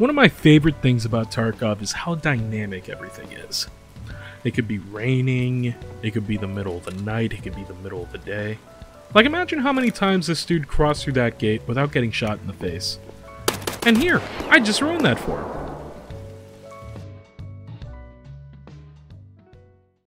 One of my favorite things about Tarkov is how dynamic everything is. It could be raining, it could be the middle of the night, it could be the middle of the day. Like, imagine how many times this dude crossed through that gate without getting shot in the face. And here, I just ruined that for him.